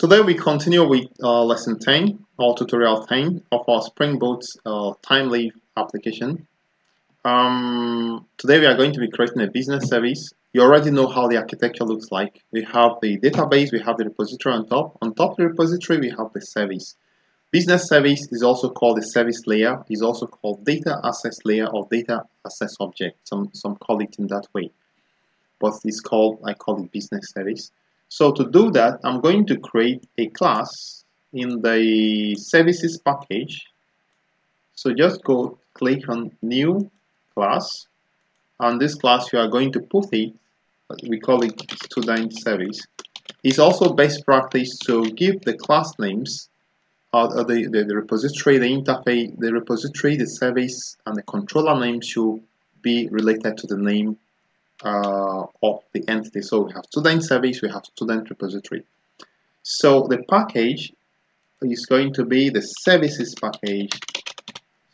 Today we continue with uh, lesson 10 or tutorial 10 of our Spring Boot uh, Thymeleaf application. Um, today we are going to be creating a business service. You already know how the architecture looks like. We have the database, we have the repository on top. On top of the repository we have the service. Business service is also called the service layer, is also called data access layer or data access object. Some, some call it in that way. But it's called, I call it business service. So to do that, I'm going to create a class in the services package. So just go click on new class. And this class you are going to put it, we call it student service. It's also best practice to give the class names uh, the, the, the repository, the interface, the repository, the service, and the controller name should be related to the name uh, of the entity. So we have student service, we have student repository. So the package is going to be the services package.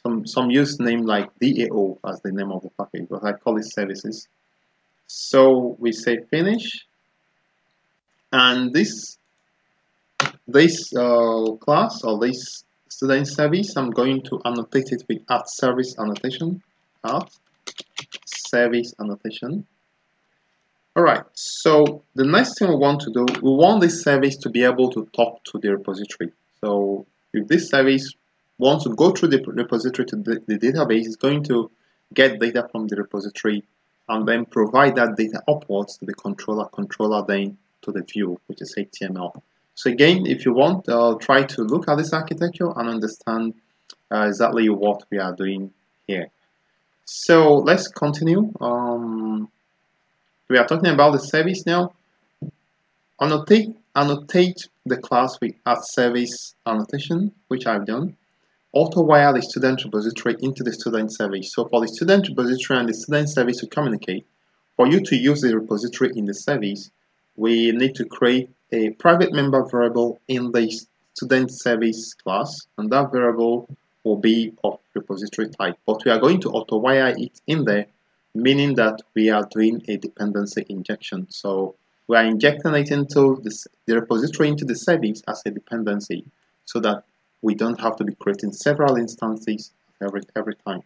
Some some use name like DAO as the name of the package, but I call it services. So we say finish, and this this uh, class or this student service, I'm going to annotate it with at service annotation. At service annotation. Alright, so the next thing we want to do, we want this service to be able to talk to the repository. So if this service wants to go through the repository to the, the database, it's going to get data from the repository and then provide that data upwards to the controller, controller then to the view, which is HTML. So again, if you want, uh, try to look at this architecture and understand uh, exactly what we are doing here. So let's continue. Um, we are talking about the service now. Annotate, annotate the class with at service annotation, which I've done. Auto wire the student repository into the student service. So for the student repository and the student service to communicate, for you to use the repository in the service, we need to create a private member variable in the student service class, and that variable will be of repository type. But we are going to auto wire it in there meaning that we are doing a dependency injection. So we are injecting it into this, the repository into the service as a dependency so that we don't have to be creating several instances every, every time.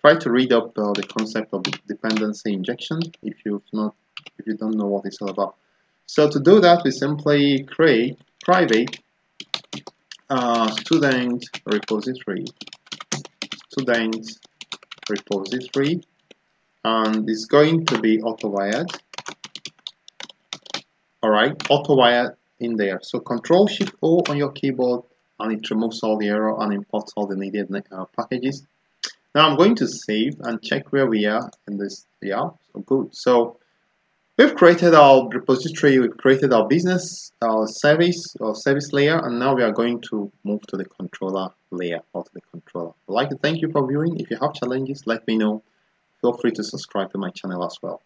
Try to read up uh, the concept of dependency injection if you've not if you don't know what it's all about. So to do that, we simply create private uh, student repository, student repository and it's going to be auto-wired. Alright auto-wired in there. So control shift O on your keyboard and it removes all the error and imports all the needed uh, packages. Now I'm going to save and check where we are in this yeah so good. So we've created our repository we've created our business our service or service layer and now we are going to move to the controller layer of the controller. I'd like to thank you for viewing. If you have challenges let me know feel free to subscribe to my channel as well.